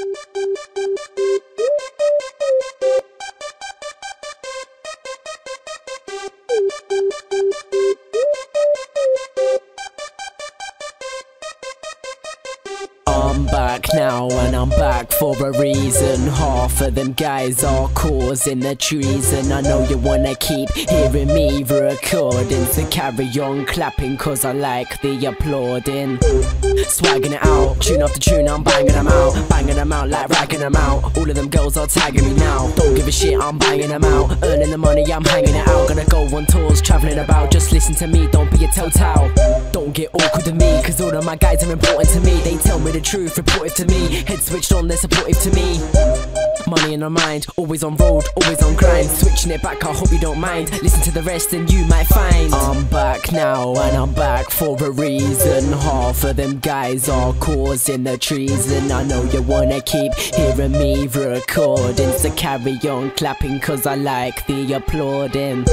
I'm back now and I'm back for a reason. Half of them guys are causing the treason. I know you wanna keep hearing me recording, so carry on clapping cause I like the applauding. Swagging it out, tune after tune, I'm banging them out. Banging them out like ragging them out. All of them girls are tagging me now. Don't give a shit, I'm banging them out. Earning the money, I'm hanging it out. Gonna go on tours, traveling about. Just listen to me, don't be a telltale. Get awkward to me, cause all of my guys are important to me. They tell me the truth, report it to me. Head switched on, they're supportive to me. Money in my mind, always on road, always on grind. Switching it back, I hope you don't mind. Listen to the rest and you might find I'm back now and I'm back for a reason. Half of them guys are causing the treason. I know you wanna keep hearing me recording, so carry on clapping cause I like the applauding.